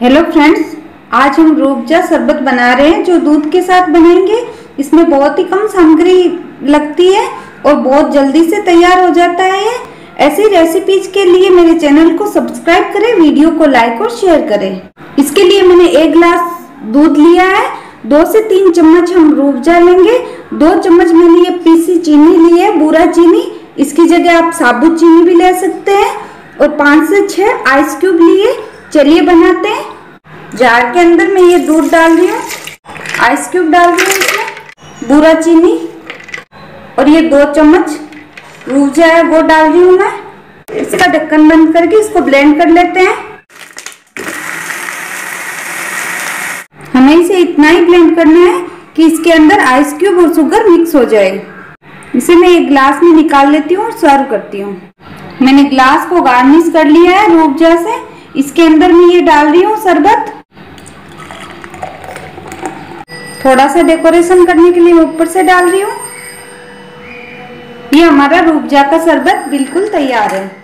Hello friends आज हम रूबजा शरबत बना रहे हैं, जो दूध के साथ बनाएँगे इसमें बहुत ही कम सामग्री लगती है और बहुत जल्दी से तैयार हो जाता है। ऐसी रेसिपीज़ के लिए मेरे चैनल को सब्सक्राइब करें वीडियो को लाइक और शेयर करें। इसके लिए मैंने एक गिलास दूध लिया है। दो से तीन चम्मच हम रूबजा लेंगे। दो चम्मच मैंने ये पीसी चीनी ली है, बूरा चीनी। इसकी जगह आप साबुत चीनी भी ले सकते हैं। और पाँच से छह आइस क्यूब लिए। चलिए बनाते हैं। जार के अंदर मैं ये दूध डाल रही हूँ आइस क्यूब डाल रही हूँ इसमें बूरा चीनी, और ये दो चम्मच रूजा है, वो डाल रही हूँ मैं। इसका ढक्कन बंद करके इसको ब्लेंड कर लेते हैं। हमें इसे इतना ही ब्लेंड करना है कि इसके अंदर आइस क्यूब और शुगर मिक्स हो जाए। इसे मैं एक ग्लास में निकाल लेती हूँ और सर्व करती हूँ। मैंने ग्लास को गार्निश कर लिया है रूबजा से इसके अंदर मैं ये डाल रही हूँ शरबत। थोड़ा सा डेकोरेशन करने के लिए ऊपर से डाल रही हूँ। ये हमारा रूबजा का शरबत बिल्कुल तैयार है।